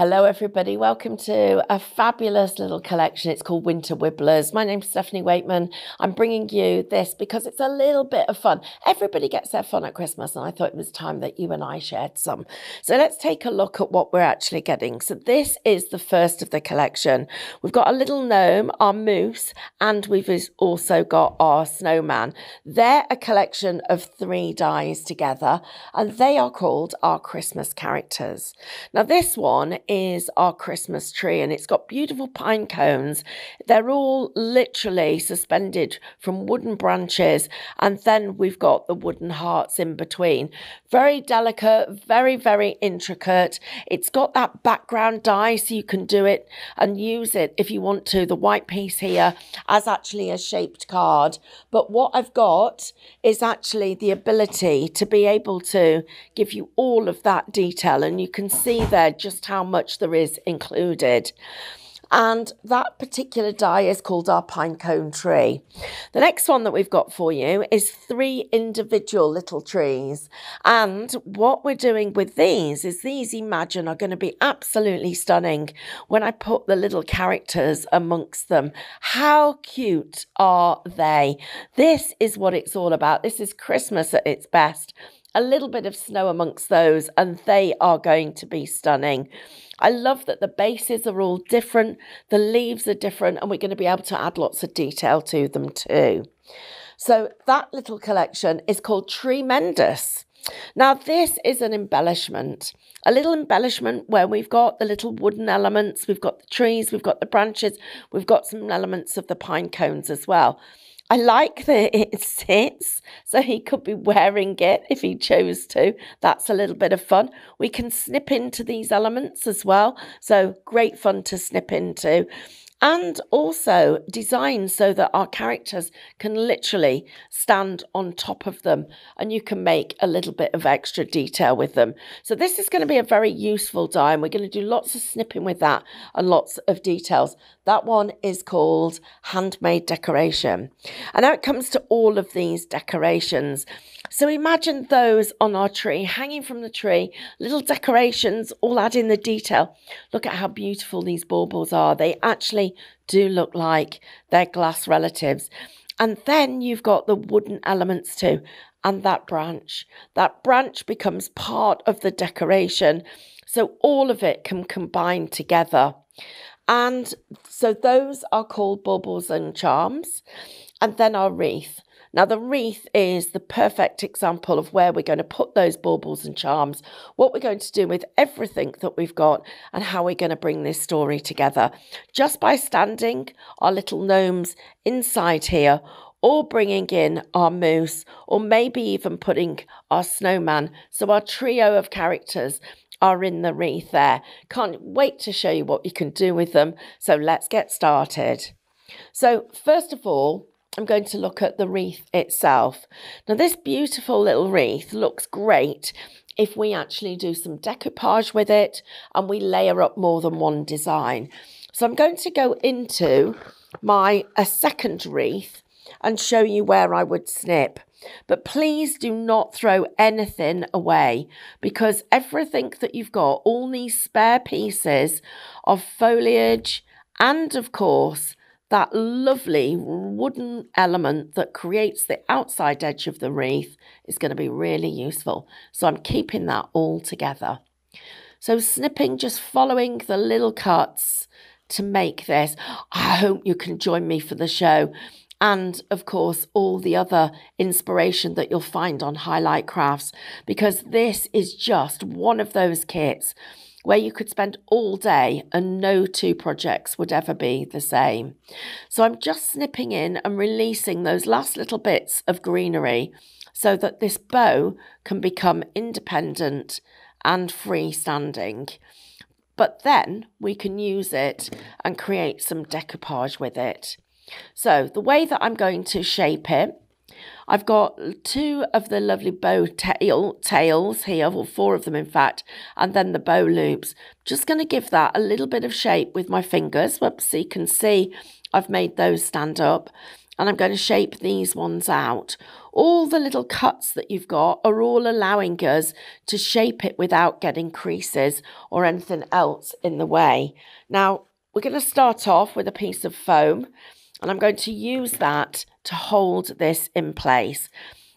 Hello, everybody. Welcome to a fabulous little collection. It's called Winter Wibblers. My name's Stephanie Weightman. I'm bringing you this because it's a little bit of fun. Everybody gets their fun at Christmas, and I thought it was time that you and I shared some. So let's take a look at what we're actually getting. So this is the first of the collection. We've got a little gnome, our moose, and we've also got our snowman. They're a collection of three dies together, and they are called our Christmas characters. Now, this one is our Christmas tree and it's got beautiful pine cones. They're all literally suspended from wooden branches and then we've got the wooden hearts in between. Very delicate, very, very intricate. It's got that background die so you can do it and use it if you want to. The white piece here as actually a shaped card. But what I've got is actually the ability to be able to give you all of that detail and you can see there just how much there is included. And that particular die is called our pine cone tree. The next one that we've got for you is three individual little trees. And what we're doing with these is these, imagine, are going to be absolutely stunning when I put the little characters amongst them. How cute are they? This is what it's all about. This is Christmas at its best a little bit of snow amongst those, and they are going to be stunning. I love that the bases are all different, the leaves are different, and we're going to be able to add lots of detail to them too. So that little collection is called Tremendous. Now, this is an embellishment, a little embellishment where we've got the little wooden elements, we've got the trees, we've got the branches, we've got some elements of the pine cones as well. I like that it sits, so he could be wearing it if he chose to. That's a little bit of fun. We can snip into these elements as well, so great fun to snip into and also designed so that our characters can literally stand on top of them and you can make a little bit of extra detail with them. So this is going to be a very useful die and we're going to do lots of snipping with that and lots of details. That one is called handmade decoration. And now it comes to all of these decorations. So imagine those on our tree, hanging from the tree, little decorations, all adding the detail. Look at how beautiful these baubles are. They actually do look like their glass relatives. And then you've got the wooden elements too, and that branch. That branch becomes part of the decoration. So all of it can combine together. And so those are called baubles and charms. And then our wreath. Now, the wreath is the perfect example of where we're going to put those baubles and charms, what we're going to do with everything that we've got, and how we're going to bring this story together. Just by standing our little gnomes inside here, or bringing in our moose, or maybe even putting our snowman. So, our trio of characters are in the wreath there. Can't wait to show you what you can do with them. So, let's get started. So, first of all, I'm going to look at the wreath itself. Now, this beautiful little wreath looks great if we actually do some decoupage with it and we layer up more than one design. So I'm going to go into my a second wreath and show you where I would snip. But please do not throw anything away because everything that you've got, all these spare pieces of foliage and of course that lovely wooden element that creates the outside edge of the wreath is going to be really useful. So I'm keeping that all together. So snipping, just following the little cuts to make this. I hope you can join me for the show. And of course, all the other inspiration that you'll find on Highlight Crafts, because this is just one of those kits where you could spend all day and no two projects would ever be the same. So I'm just snipping in and releasing those last little bits of greenery so that this bow can become independent and freestanding. But then we can use it and create some decoupage with it. So the way that I'm going to shape it I've got two of the lovely bow tail tails here, or four of them in fact, and then the bow loops. Just going to give that a little bit of shape with my fingers. Whoops, so you can see I've made those stand up. and I'm going to shape these ones out. All the little cuts that you've got are all allowing us to shape it without getting creases or anything else in the way. Now, we're going to start off with a piece of foam and I'm going to use that to hold this in place.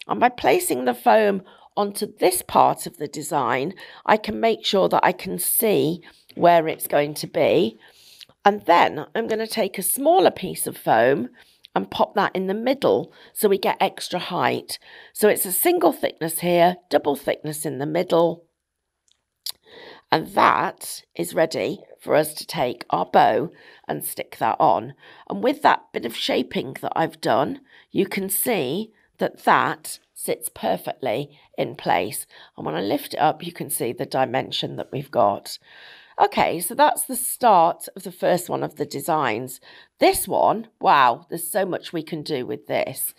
And by placing the foam onto this part of the design, I can make sure that I can see where it's going to be. And then I'm going to take a smaller piece of foam and pop that in the middle so we get extra height. So it's a single thickness here, double thickness in the middle. And that is ready for us to take our bow and stick that on. And with that bit of shaping that I've done, you can see that that sits perfectly in place. And when I lift it up, you can see the dimension that we've got. Okay, so that's the start of the first one of the designs. This one, wow, there's so much we can do with this.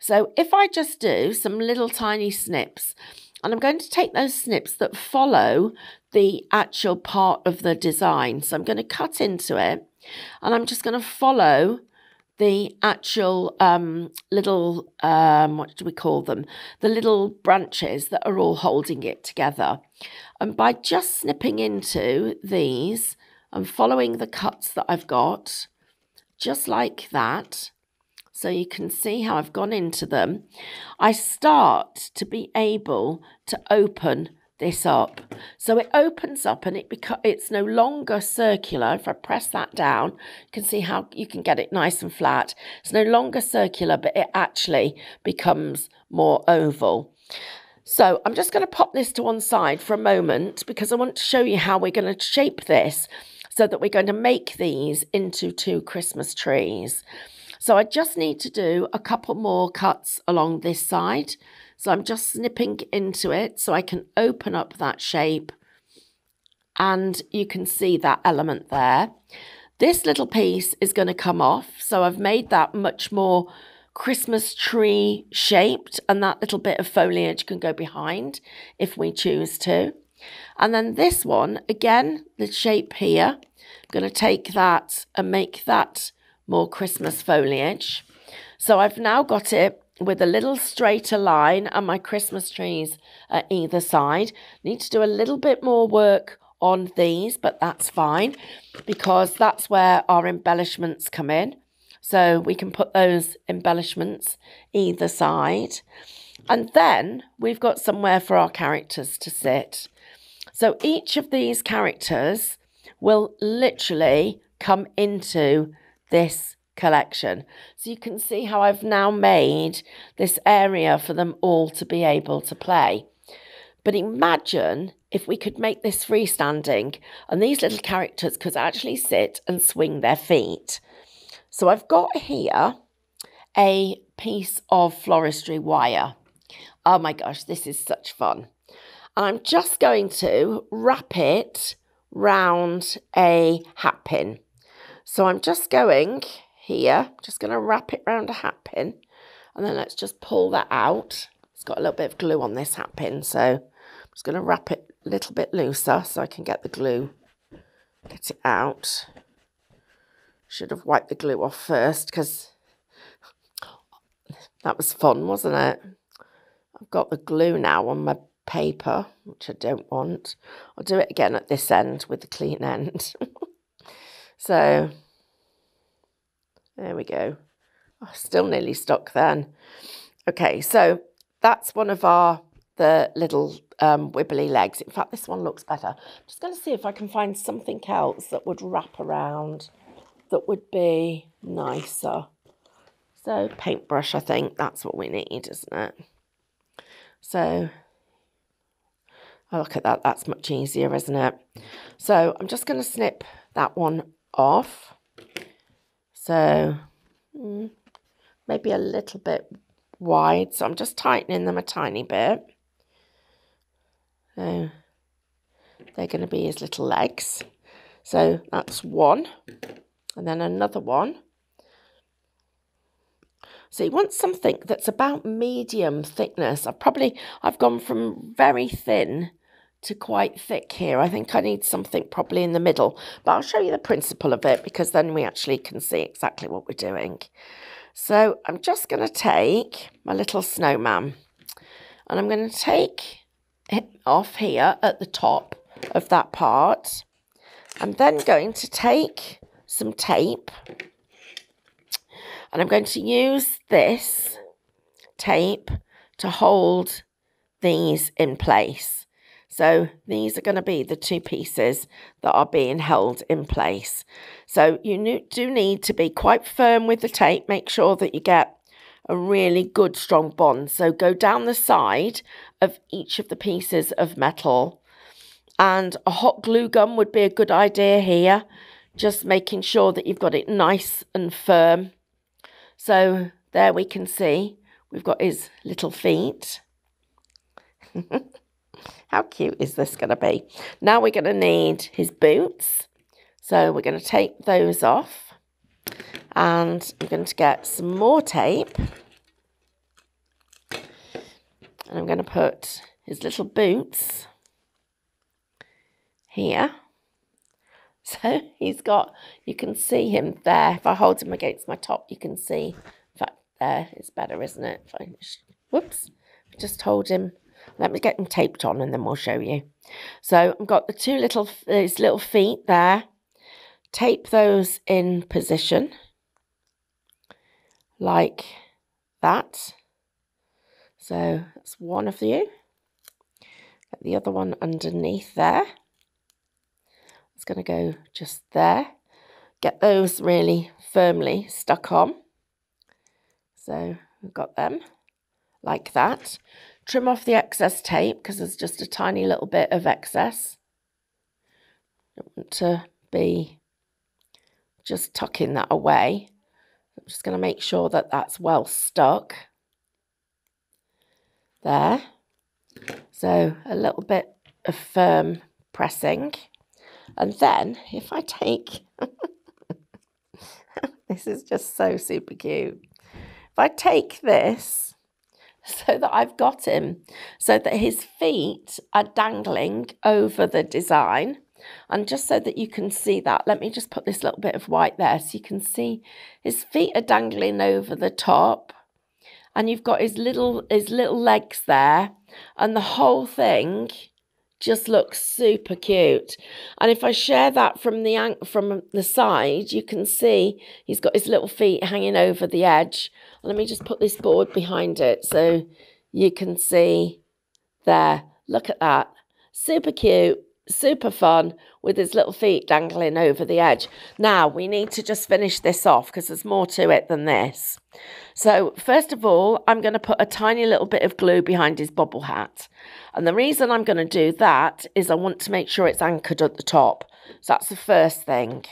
So if I just do some little tiny snips, and I'm going to take those snips that follow the actual part of the design. So I'm going to cut into it and I'm just going to follow the actual um, little, um, what do we call them? The little branches that are all holding it together. And by just snipping into these and following the cuts that I've got, just like that, so you can see how I've gone into them, I start to be able to open this up. So it opens up and it it's no longer circular. If I press that down, you can see how you can get it nice and flat. It's no longer circular, but it actually becomes more oval. So I'm just going to pop this to one side for a moment because I want to show you how we're going to shape this so that we're going to make these into two Christmas trees. So I just need to do a couple more cuts along this side. So I'm just snipping into it so I can open up that shape and you can see that element there. This little piece is going to come off. So I've made that much more Christmas tree shaped and that little bit of foliage can go behind if we choose to. And then this one, again, the shape here, I'm going to take that and make that more Christmas foliage. So I've now got it with a little straighter line and my Christmas trees at either side. Need to do a little bit more work on these, but that's fine because that's where our embellishments come in. So we can put those embellishments either side. And then we've got somewhere for our characters to sit. So each of these characters will literally come into this collection. So you can see how I've now made this area for them all to be able to play. But imagine if we could make this freestanding and these little characters could actually sit and swing their feet. So I've got here a piece of floristry wire. Oh my gosh, this is such fun. I'm just going to wrap it round a hat pin. So I'm just going here. Just going to wrap it around a hat pin. And then let's just pull that out. It's got a little bit of glue on this hat pin. So I'm just going to wrap it a little bit looser so I can get the glue, get it out. Should have wiped the glue off first because that was fun, wasn't it? I've got the glue now on my paper, which I don't want. I'll do it again at this end with the clean end. so there we go. Oh, still nearly stuck then. Okay, so that's one of our the little um, wibbly legs. In fact, this one looks better. I'm just going to see if I can find something else that would wrap around that would be nicer. So paintbrush, I think that's what we need, isn't it? So, oh, look at that. That's much easier, isn't it? So I'm just going to snip that one off. So mm, maybe a little bit wide. So I'm just tightening them a tiny bit. So they're going to be his little legs. So that's one. And then another one. So you want something that's about medium thickness. I've probably, I've gone from very thin to quite thick here. I think I need something probably in the middle, but I'll show you the principle of it because then we actually can see exactly what we're doing. So I'm just going to take my little snowman and I'm going to take it off here at the top of that part. I'm then going to take some tape and I'm going to use this tape to hold these in place. So these are going to be the two pieces that are being held in place. So you do need to be quite firm with the tape. Make sure that you get a really good strong bond. So go down the side of each of the pieces of metal. And a hot glue gun would be a good idea here. Just making sure that you've got it nice and firm. So there we can see we've got his little feet. How cute is this going to be? Now we're going to need his boots. So we're going to take those off. And I'm going to get some more tape. And I'm going to put his little boots here. So he's got, you can see him there. If I hold him against my top, you can see. Fact, there it's better, isn't it? If I, whoops, just hold him. Let me get them taped on and then we'll show you. So I've got the two little, his little feet there. Tape those in position like that. So that's one of you. Get the other one underneath there. It's going to go just there. Get those really firmly stuck on. So we've got them like that. Trim off the excess tape because there's just a tiny little bit of excess. Don't want to be just tucking that away. I'm just going to make sure that that's well stuck there. So a little bit of firm pressing. And then if I take, this is just so super cute. If I take this so that I've got him, so that his feet are dangling over the design, and just so that you can see that, let me just put this little bit of white there so you can see his feet are dangling over the top. And you've got his little his little legs there. And the whole thing just looks super cute. And if i share that from the from the side you can see he's got his little feet hanging over the edge. Let me just put this board behind it so you can see. There look at that. Super cute super fun with his little feet dangling over the edge. Now, we need to just finish this off because there's more to it than this. So, first of all, I'm going to put a tiny little bit of glue behind his bobble hat. And the reason I'm going to do that is I want to make sure it's anchored at the top. So that's the first thing.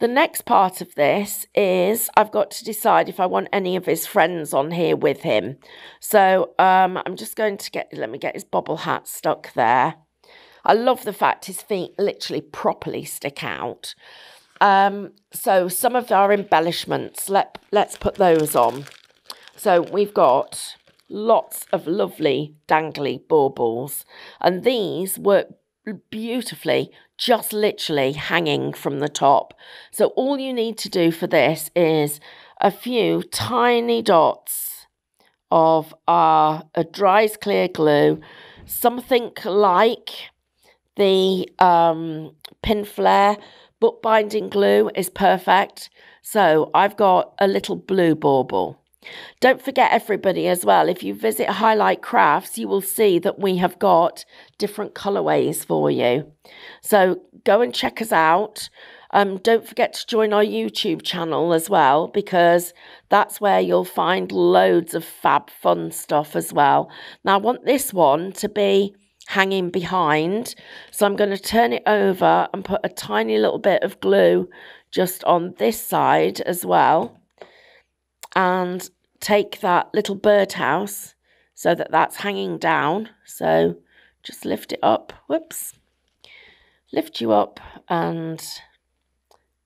The next part of this is I've got to decide if I want any of his friends on here with him. So um, I'm just going to get, let me get his bobble hat stuck there. I love the fact his feet literally properly stick out. Um, so some of our embellishments, let, let's put those on. So we've got lots of lovely dangly baubles and these work beautifully just literally hanging from the top. So all you need to do for this is a few tiny dots of our a dries clear glue, something like the um, PinFlair book binding glue is perfect. So I've got a little blue bauble. Don't forget, everybody, as well, if you visit Highlight Crafts, you will see that we have got different colorways for you. So go and check us out. Um, don't forget to join our YouTube channel as well, because that's where you'll find loads of fab fun stuff as well. Now, I want this one to be hanging behind. So I'm going to turn it over and put a tiny little bit of glue just on this side as well. And take that little birdhouse so that that's hanging down. So just lift it up. Whoops. Lift you up and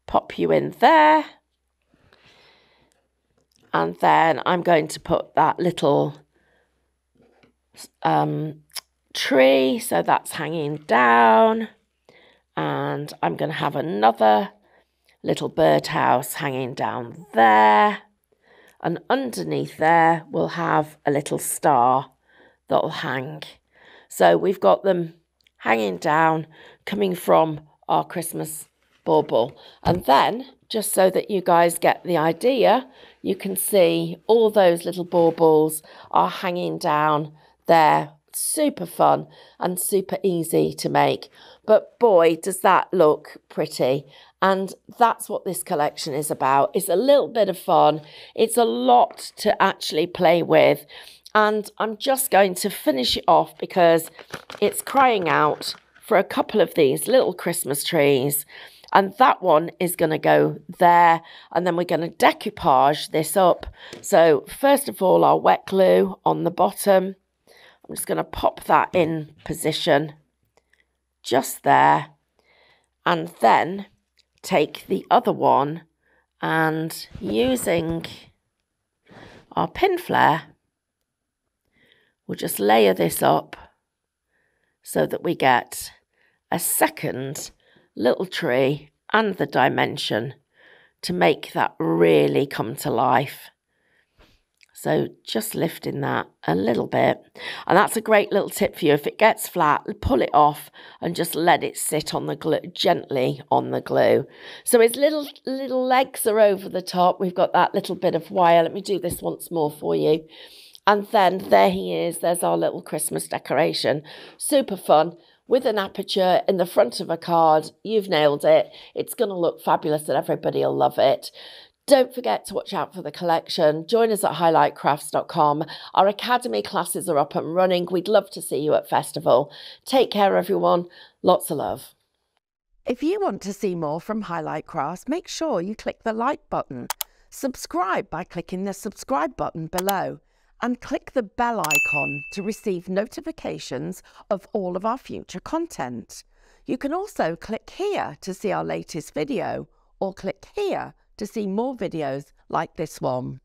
pop you in there. And then I'm going to put that little um, tree, so that's hanging down. And I'm going to have another little birdhouse hanging down there. and underneath there we'll have a little star that'll hang. So we've got them hanging down, coming from our Christmas bauble. And then, just so that you guys get the idea, you can see all those little baubles are hanging down there. Super fun and super easy to make. But boy, does that look pretty. And that's what this collection is about. It's a little bit of fun. It's a lot to actually play with. And I'm just going to finish it off because it's crying out for a couple of these little Christmas trees. And that one is going to go there. And then we're going to decoupage this up. So first of all, our wet glue on the bottom. I'm just going to pop that in position just there. And then take the other one and using our PinFlair, we'll just layer this up so that we get a second little tree and the dimension to make that really come to life. So just lifting that a little bit. And that's a great little tip for you. If it gets flat, pull it off and just let it sit on the glue, gently on the glue. So his little, little legs are over the top. We've got that little bit of wire. Let me do this once more for you. And then there he is. There's our little Christmas decoration. Super fun with an aperture in the front of a card. You've nailed it. It's going to look fabulous and everybody will love it. Don't forget to watch out for the collection. Join us at highlightcrafts.com. Our academy classes are up and running. We'd love to see you at festival. Take care, everyone. Lots of love. If you want to see more from Highlight Crafts, make sure you click the like button. Subscribe by clicking the subscribe button below and click the bell icon to receive notifications of all of our future content. You can also click here to see our latest video or click here to see more videos like this one.